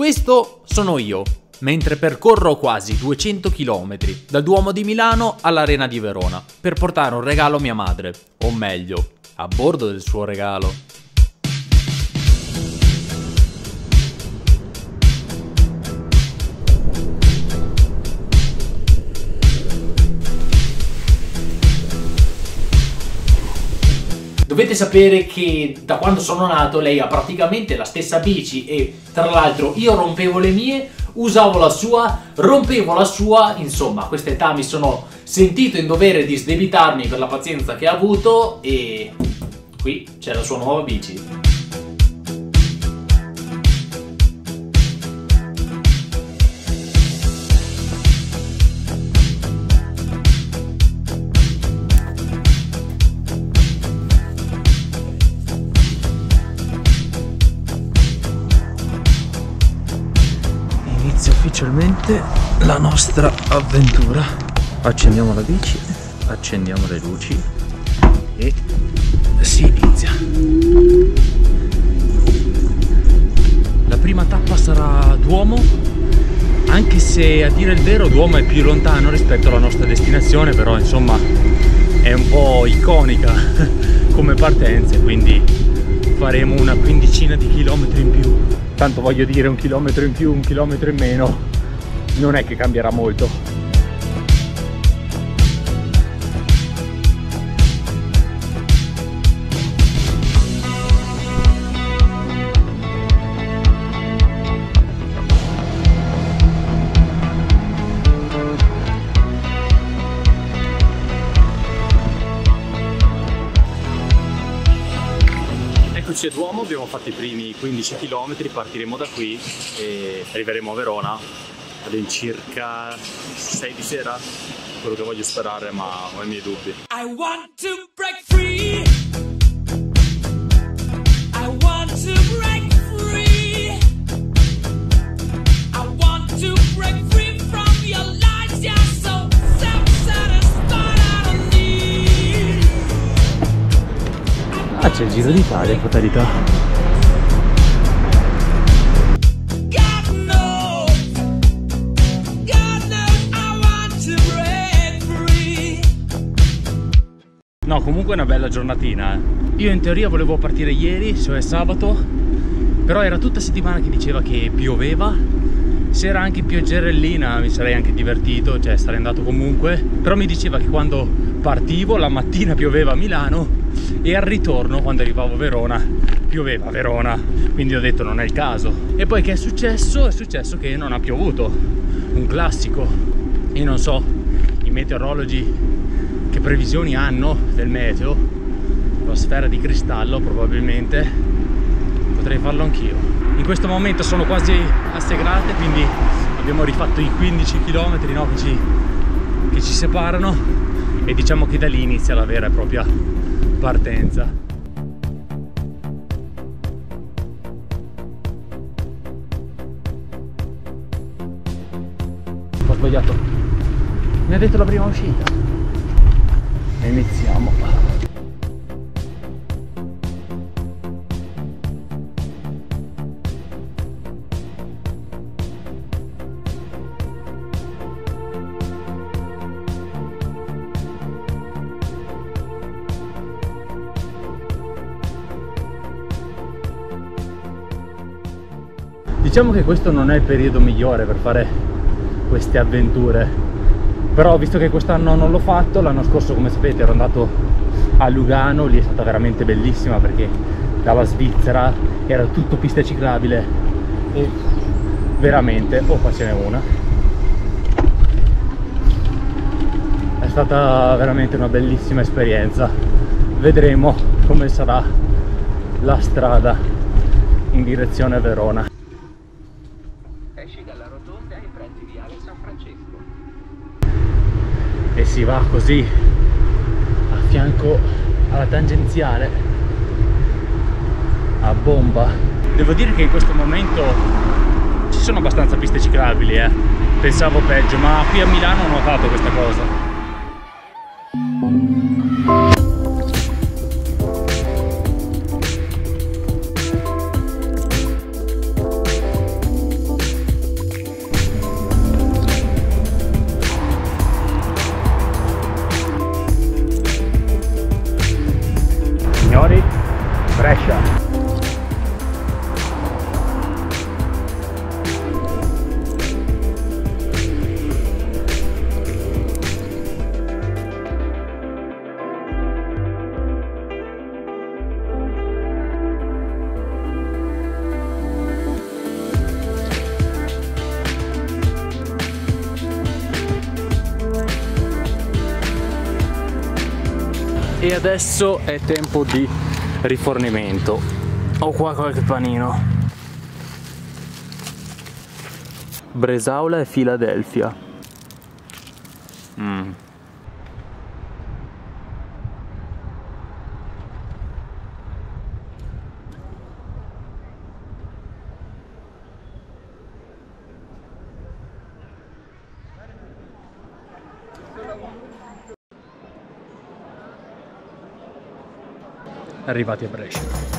Questo sono io, mentre percorro quasi 200 km dal Duomo di Milano all'Arena di Verona per portare un regalo a mia madre, o meglio, a bordo del suo regalo. Dovete sapere che da quando sono nato lei ha praticamente la stessa bici e tra l'altro io rompevo le mie, usavo la sua, rompevo la sua, insomma a questa età mi sono sentito in dovere di sdebitarmi per la pazienza che ha avuto e qui c'è la sua nuova bici. Ufficialmente la nostra avventura. Accendiamo la bici, accendiamo le luci e si inizia. La prima tappa sarà Duomo, anche se a dire il vero Duomo è più lontano rispetto alla nostra destinazione, però insomma è un po' iconica come partenza, quindi faremo una quindicina di chilometri in più. Tanto voglio dire un chilometro in più, un chilometro in meno, non è che cambierà molto A Duomo, abbiamo fatto i primi 15 km, partiremo da qui e arriveremo a Verona all'incirca 6 di sera, quello che voglio sperare ma ho i miei dubbi. Ah, c'è il Giro d'Italia, fatalità. No, comunque è una bella giornatina. Eh. Io in teoria volevo partire ieri, cioè sabato, però era tutta settimana che diceva che pioveva. Se era anche pioggerellina mi sarei anche divertito, cioè sarei andato comunque. Però mi diceva che quando partivo la mattina pioveva a Milano e al ritorno, quando arrivavo a Verona, pioveva a Verona. Quindi ho detto non è il caso. E poi che è successo? È successo che non ha piovuto. Un classico. Io non so, i meteorologi che previsioni hanno del meteo la sfera di cristallo probabilmente potrei farlo anch'io in questo momento sono quasi a Segrate quindi abbiamo rifatto i 15 km no, che, ci, che ci separano e diciamo che da lì inizia la vera e propria partenza. Ho sbagliato. Mi ha detto la prima uscita? Iniziamo Diciamo che questo non è il periodo migliore per fare queste avventure. Però visto che quest'anno non l'ho fatto l'anno scorso come sapete ero andato a Lugano lì è stata veramente bellissima perché dalla Svizzera era tutto pista ciclabile. E veramente. Oh qua ce n'è una. È stata veramente una bellissima esperienza. Vedremo come sarà la strada in direzione Verona si va così a fianco alla tangenziale a bomba devo dire che in questo momento ci sono abbastanza piste ciclabili eh. pensavo peggio ma qui a Milano ho notato questa cosa E adesso è tempo di rifornimento. Ho qua qualche panino. Bresaula e Filadelfia. Mm. Arrivati a Brescia.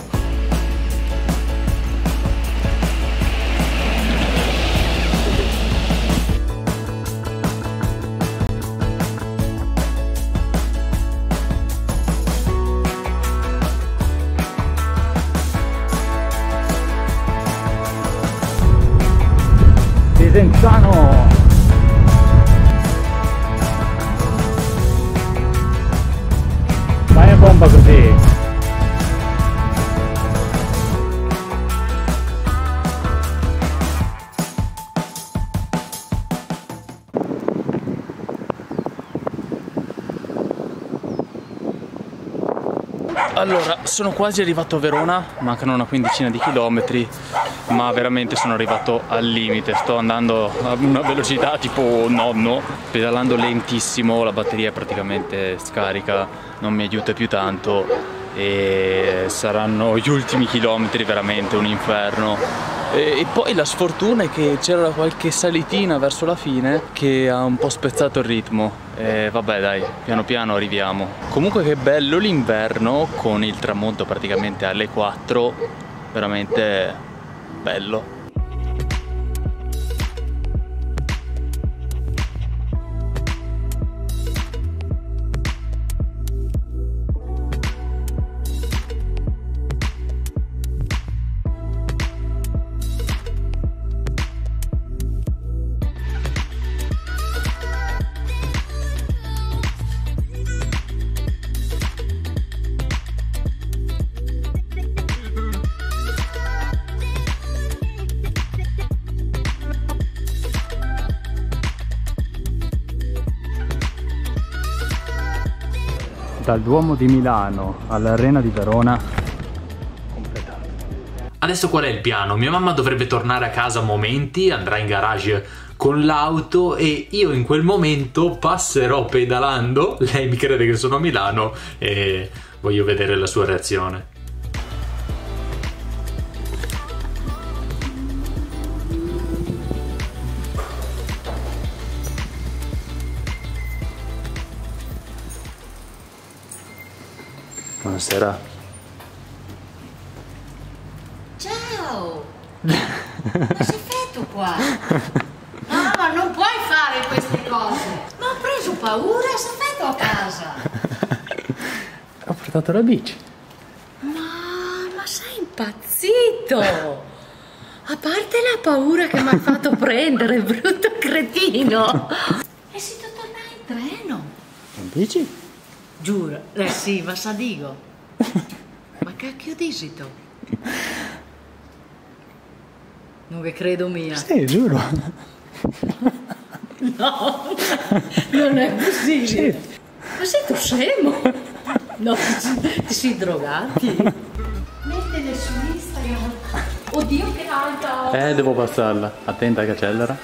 Desenzano! Vai a bomba così! Allora, sono quasi arrivato a Verona, mancano una quindicina di chilometri, ma veramente sono arrivato al limite. Sto andando a una velocità tipo nonno, pedalando lentissimo, la batteria è praticamente scarica, non mi aiuta più tanto e saranno gli ultimi chilometri veramente un inferno e, poi la sfortuna è che c'era qualche salitina verso la fine che ha un po' spezzato il ritmo e vabbè dai, piano piano arriviamo. Comunque che bello l'inverno con il tramonto praticamente alle 4, veramente bello. Dal Duomo di Milano all'Arena di Verona completato. Adesso qual è il piano? Mia mamma dovrebbe tornare a casa a momenti, andrà in garage con l'auto e io in quel momento passerò pedalando, lei mi crede che sono a Milano e voglio vedere la sua reazione. Buonasera. Ciao! Cosa sei fatto qua? Mamma, non puoi fare queste cose! Ma ho preso paura e sei fatto a casa! ho portato la bici. Ma, ma sei impazzito! A parte la paura che mi hai fatto prendere, brutto cretino! E si torna in treno? In bici? Giuro, eh sì, ma sa dico. Ma cacchio dici tu? Non che credo mia. Sì, giuro. No, non è possibile. Sì. Ma sei tu scemo? No, ti, ti sei drogati. Mettile su Instagram. Oddio che alta. Eh, devo passarla. Attenta che accelera.